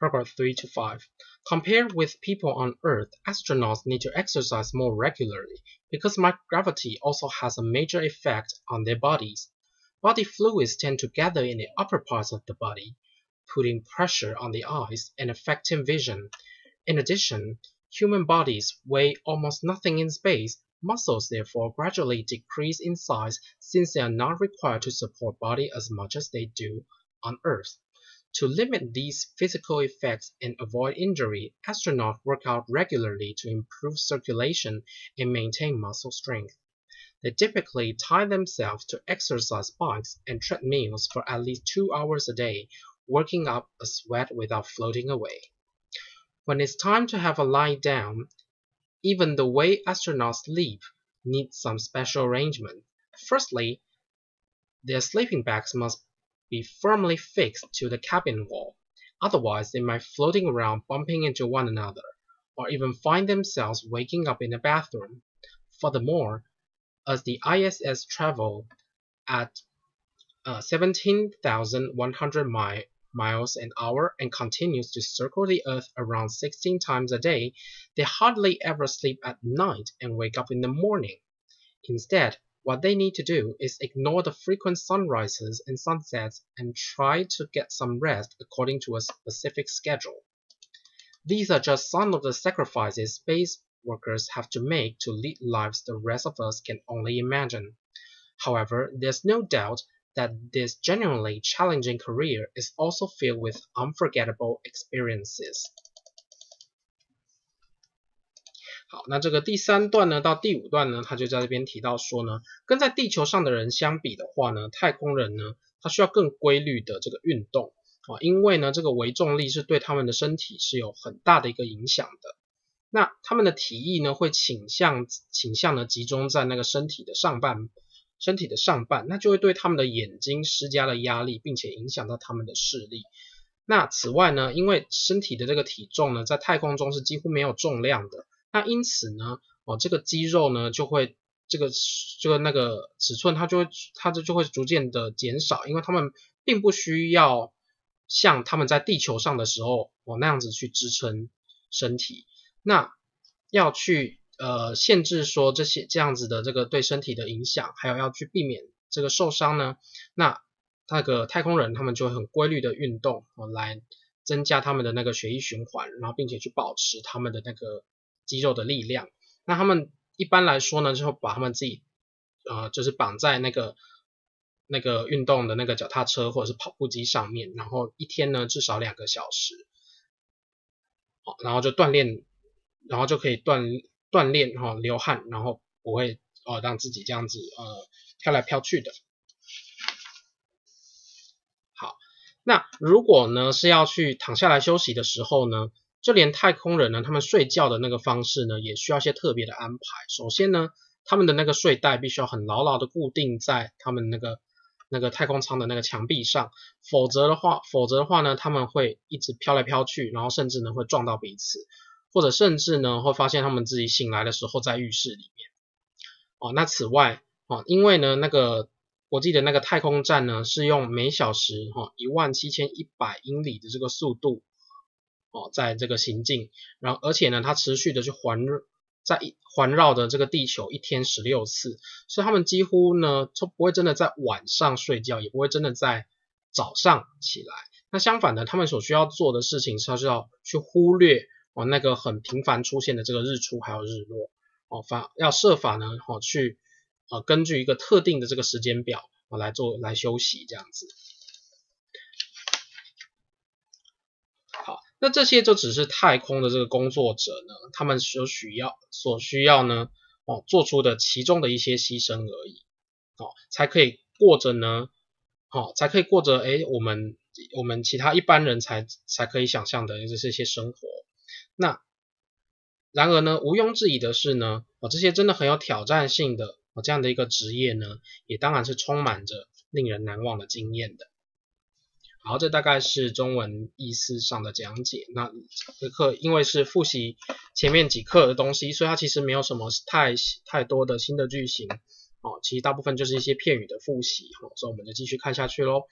Paragraph 3 to 5. Compared with people on Earth, astronauts need to exercise more regularly because microgravity also has a major effect on their bodies. Body fluids tend to gather in the upper parts of the body, putting pressure on the eyes and affecting vision. In addition, human bodies weigh almost nothing in space. Muscles therefore gradually decrease in size since they are not required to support body as much as they do on Earth. To limit these physical effects and avoid injury, astronauts work out regularly to improve circulation and maintain muscle strength. They typically tie themselves to exercise bikes and treadmills for at least two hours a day, working up a sweat without floating away. When it's time to have a lie down, even the way astronauts sleep needs some special arrangement. Firstly, their sleeping bags must be firmly fixed to the cabin wall. Otherwise, they might floating around bumping into one another, or even find themselves waking up in the bathroom. Furthermore, as the ISS travel at uh, 17,100 mi miles an hour and continues to circle the Earth around 16 times a day, they hardly ever sleep at night and wake up in the morning. Instead, what they need to do is ignore the frequent sunrises and sunsets and try to get some rest according to a specific schedule. These are just some of the sacrifices space workers have to make to lead lives the rest of us can only imagine. However, there's no doubt that this genuinely challenging career is also filled with unforgettable experiences. 好，那这个第三段呢，到第五段呢，他就在这边提到说呢，跟在地球上的人相比的话呢，太空人呢，他需要更规律的这个运动啊，因为呢，这个微重力是对他们的身体是有很大的一个影响的。那他们的体液呢，会倾向倾向呢集中在那个身体的上半身体的上半，那就会对他们的眼睛施加了压力，并且影响到他们的视力。那此外呢，因为身体的这个体重呢，在太空中是几乎没有重量的。那因此呢，哦，这个肌肉呢就会这个这个那个尺寸它就会它这就会逐渐的减少，因为他们并不需要像他们在地球上的时候哦那样子去支撑身体，那要去呃限制说这些这样子的这个对身体的影响，还有要去避免这个受伤呢，那那个太空人他们就会很规律的运动哦来增加他们的那个血液循环，然后并且去保持他们的那个。肌肉的力量，那他们一般来说呢，就会把他们自己，呃，就是绑在那个那个运动的那个脚踏车或者是跑步机上面，然后一天呢至少两个小时，好，然后就锻炼，然后就可以锻锻炼哈流汗，然后不会呃让自己这样子呃飘来飘去的。好，那如果呢是要去躺下来休息的时候呢？就连太空人呢，他们睡觉的那个方式呢，也需要一些特别的安排。首先呢，他们的那个睡袋必须要很牢牢的固定在他们那个那个太空舱的那个墙壁上，否则的话，否则的话呢，他们会一直飘来飘去，然后甚至呢会撞到彼此，或者甚至呢会发现他们自己醒来的时候在浴室里面。哦，那此外，哦，因为呢那个我记得那个太空站呢是用每小时哈一万七千一百英里的这个速度。哦，在这个行进，然后而且呢，它持续的去环在环绕的这个地球一天十六次，所以他们几乎呢，就不会真的在晚上睡觉，也不会真的在早上起来。那相反的，他们所需要做的事情是要去忽略哦那个很频繁出现的这个日出还有日落哦，法要设法呢哦去呃根据一个特定的这个时间表哦来做来休息这样子。好那这些就只是太空的这个工作者呢，他们所需要所需要呢，哦，做出的其中的一些牺牲而已，哦，才可以过着呢，哦，才可以过着，哎，我们我们其他一般人才才可以想象的这些生活。那然而呢，毋庸置疑的是呢，哦，这些真的很有挑战性的哦这样的一个职业呢，也当然是充满着令人难忘的经验的。好，这大概是中文意思上的讲解。那这课因为是复习前面几课的东西，所以它其实没有什么太太多的新的句型。哦，其实大部分就是一些片语的复习。好，所以我们就继续看下去喽。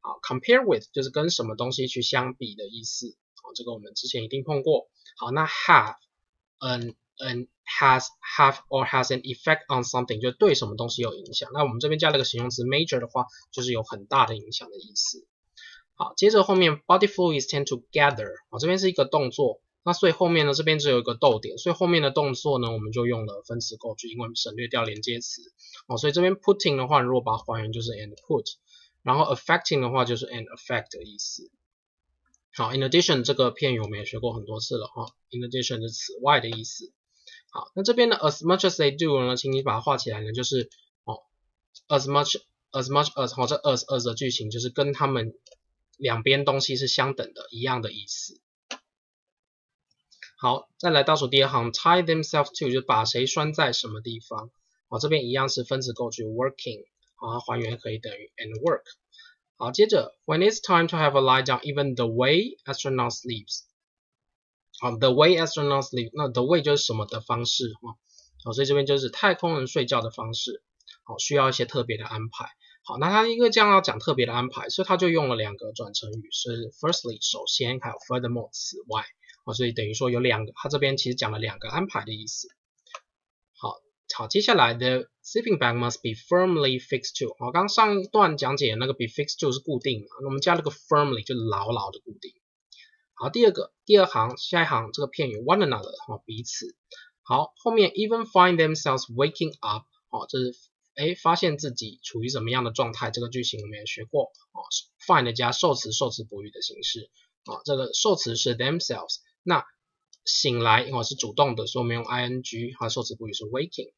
好，compare with 就是跟什么东西去相比的意思。好，这个我们之前一定碰过。好，那 have an an has have or has an effect on something 就对什么东西有影响。那我们这边加了个形容词 major 的话，就是有很大的影响的意思。好，接着后面 body fluids tend to gather，啊，这边是一个动作，那所以后面呢这边只有一个逗点，所以后面的动作呢我们就用了分词构句，因为省略掉连接词。哦，所以这边 putting 的话，如果把它还原就是 and put，然后 affecting 的话就是 and affect 的意思。好，in addition 这个片语我们也学过很多次了哈，in addition 是此外的意思。好，那这边呢 as much as they do 呢，请你把它画起来呢，就是哦，as much as much as 好，这 as as 的句型就是跟他们两边东西是相等的，一样的意思。好，再来倒数第二行，tie themselves to 就把谁拴在什么地方。好，这边一样是分词构句 working，好，还原可以等于 and work。好，接着，When it's time to have a lie down, even the way astronaut sleeps。好，the way astronaut sleep，那 the way 就是什么的方式哈。好，所以这边就是太空人睡觉的方式。好，需要一些特别的安排。好，那它因为这样要讲特别的安排，所以它就用了两个转成语，是 firstly 首先，还有 furthermore 此外。哦，所以等于说有两个，它这边其实讲了两个安排的意思。好，好，接下来的。Sleeping bag must be firmly fixed to。好，刚上一段讲解那个 be fixed to 是固定嘛，那我们加了个 firmly 就牢牢的固定。好，第二个第二行下一行这个片语 one another 哈彼此。好，后面 even find themselves waking up 好，这是哎发现自己处于什么样的状态，这个句型我们也学过哦，find 加受词受词补语的形式啊，这个受词是 themselves，那醒来哦是主动的，所以我们用 ing，它受词补语是 waking。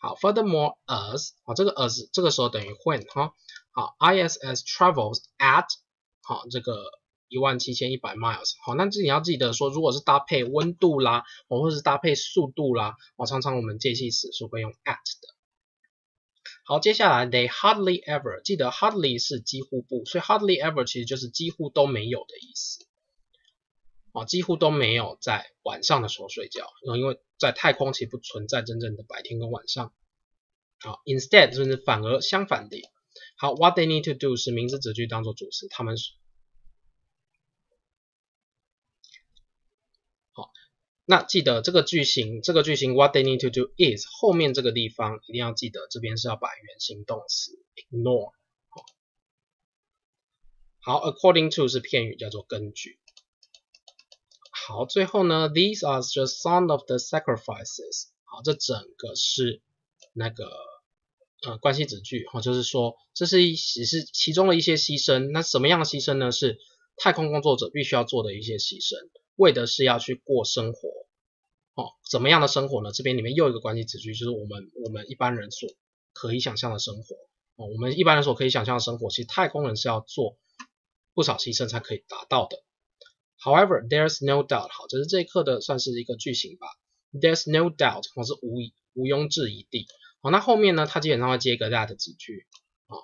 好，furthermore as 好，这个 as 这个时候等于 when 哈，好，ISS travels at 好这个一万七千一百 miles 好，那这你要记得说，如果是搭配温度啦，或者是搭配速度啦，哦，常常我们介系词是会用 at 的。好，接下来 they hardly ever 记得 hardly 是几乎不，所以 hardly ever 其实就是几乎都没有的意思。啊，几乎都没有在晚上的时候睡觉，因为在太空其实不存在真正的白天跟晚上。好，instead 就是反而相反的。好，what they need to do 是名词短句当做主词，他们是。好，那记得这个句型，这个句型 what they need to do is 后面这个地方一定要记得，这边是要摆原形动词 ignore。好，according to 是片语，叫做根据。好，最后呢，these are just some of the sacrifices。好，这整个是那个呃关系子句，哈，就是说这是一只是其中的一些牺牲。那什么样的牺牲呢？是太空工作者必须要做的一些牺牲，为的是要去过生活。哦，怎么样的生活呢？这边里面又一个关系子句，就是我们我们一般人所可以想象的生活。哦，我们一般人所可以想象的生活，其实太空人是要做不少牺牲才可以达到的。However, there's no doubt，好，这是这一课的算是一个句型吧。There's no doubt，我是无毋庸置疑的。好，那后面呢，它基本上会接一个 that 子句，啊，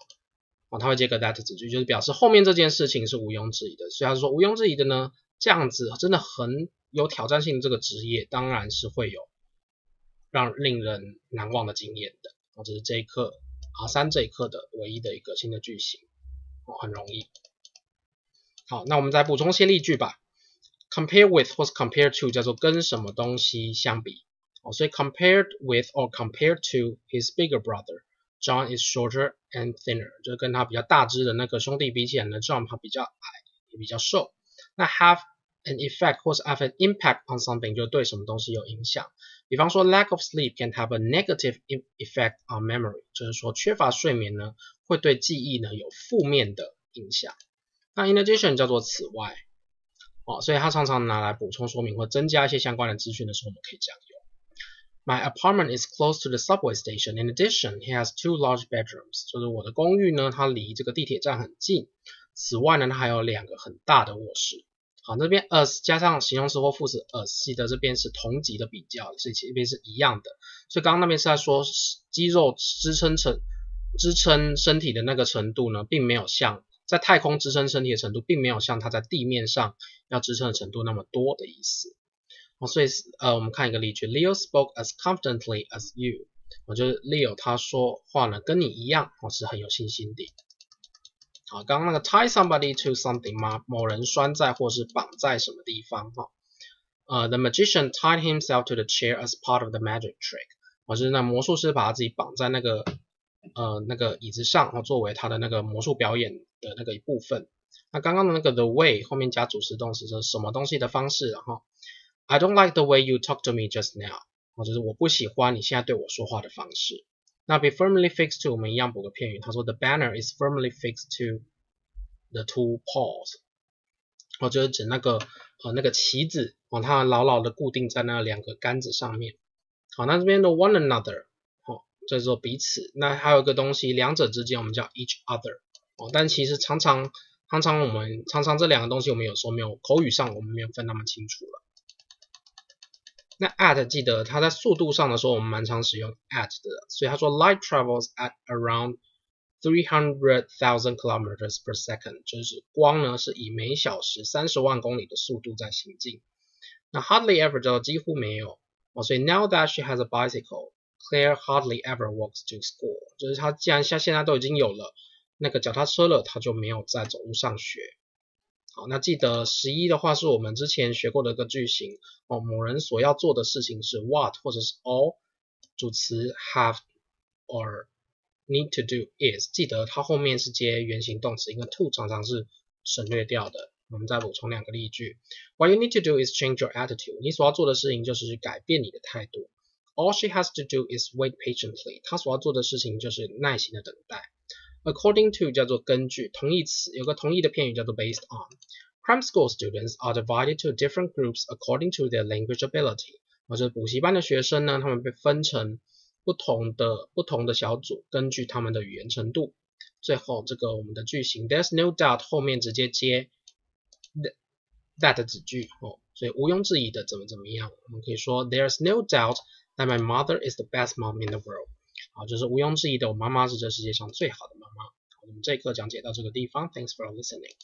哦，它会接个 that 子句，就是表示后面这件事情是毋庸置疑的。所以他说毋庸置疑的呢，这样子真的很有挑战性，这个职业当然是会有让令人难忘的经验的。哦，这是这一课 R 三这一课的唯一的一个新的句型，哦，很容易。好，那我们再补充些例句吧。compare with 或是 compare to 叫做跟什么东西相比哦，所以 compared with or compared to his bigger brother John is shorter and thinner，就是跟他比较大只的那个兄弟比起来呢，John 他比较矮也比较瘦。那 have an effect 或是 have an impact on something 就对什么东西有影响。比方说 lack of sleep can have a negative effect on memory，就是说缺乏睡眠呢会对记忆呢有负面的影响。那 in addition 叫做此外。哦，所以它常常拿来补充说明或增加一些相关的资讯的时候，我们可以这样用。My apartment is close to the subway station. In addition, he has two large bedrooms. 就是我的公寓呢，它离这个地铁站很近。此外呢，它还有两个很大的卧室。好，那边 as 加上形容词或副词 as，记得这边是同级的比较，所以这边是一样的。所以刚刚那边是在说肌肉支撑成支撑身体的那个程度呢，并没有像。在太空支撑身体的程度，并没有像它在地面上要支撑的程度那么多的意思。哦，所以呃，我们看一个例句，Leo spoke as confidently as you。我就是 Leo 他说话呢，跟你一样，我，是很有信心的。好，刚刚那个 tie somebody to something 吗？某人拴在或是绑在什么地方？哈，呃，the magician tied himself to the chair as part of the magic trick。或，是那魔术师把他自己绑在那个呃那个椅子上，然后，作为他的那个魔术表演的那个一部分。那刚刚的那个 the way 后面加主词动词是什么东西的方式？然后 I don't like the way you talk to me just now。或者是我不喜欢你现在对我说话的方式。那 be firmly fixed to 我们一样补个片语，他说 the banner is firmly fixed to the two poles。哦，就是指那个呃那个旗子哦，它牢牢的固定在那两个杆子上面。好，那这边的 one another 哦，叫做彼此。那还有一个东西，两者之间我们叫 each other 哦，但其实常常常常我们常常这两个东西我们有时候没有口语上我们没有分那么清楚了。那 at 记得它在速度上的时候，我们蛮常使用 at 的，所以他说 light travels at around three hundred thousand kilometers per second，就是光呢是以每小时三十万公里的速度在行进。那 hardly ever 叫几乎没有哦，所以 now that she has a bicycle，Claire hardly ever walks to school，就是她既然像现在都已经有了那个脚踏车了，她就没有再走路上学。好，那记得十一的话是我们之前学过的一个句型哦。某人所要做的事情是 what 或者是 all，主词 have or need to do is，记得它后面是接原形动词，因为 to 常常是省略掉的。我们再补充两个例句：What you need to do is change your attitude。你所要做的事情就是改变你的态度。All she has to do is wait patiently。她所要做的事情就是耐心的等待。According to 叫做根据，同义词有个同义的片语叫做 based on。Prime school students are divided to different groups according to their language ability。或者补习班的学生呢，他们被分成不同的不同的小组，根据他们的语言程度。最后这个我们的句型，There's no doubt 后面直接接 that 子句哦，所以毋庸置疑的怎么怎么样，我们可以说 There's no doubt that my mother is the best mom in the world。啊，就是毋庸置疑的，我妈妈是这世界上最好的妈妈。我们这一课讲解到这个地方，Thanks for listening。